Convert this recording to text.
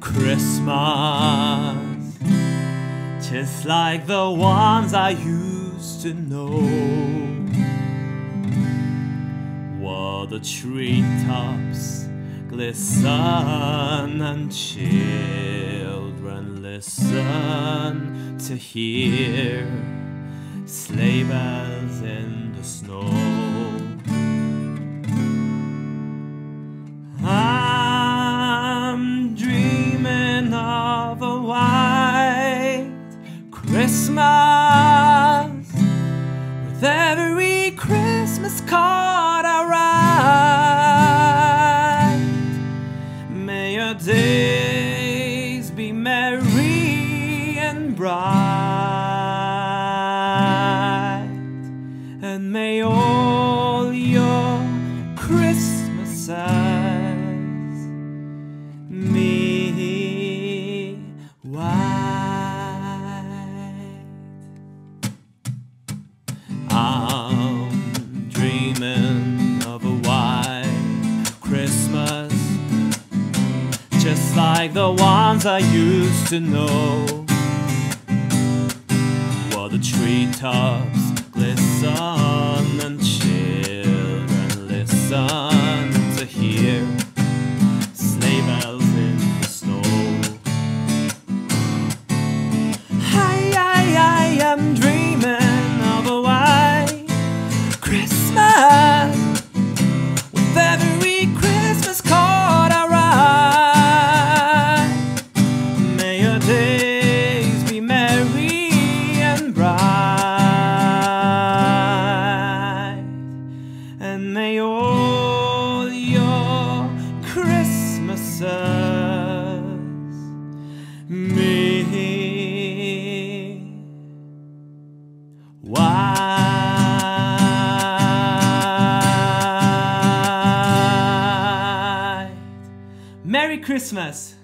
Christmas, just like the ones I used to know. While the treetops glisten and children listen to hear sleigh bells in the snow. Christmas with every Christmas card I write. May your days be merry and bright, and may all your Christmases like the ones I used to know. While the treetops glisten and children listen me white. Merry Christmas!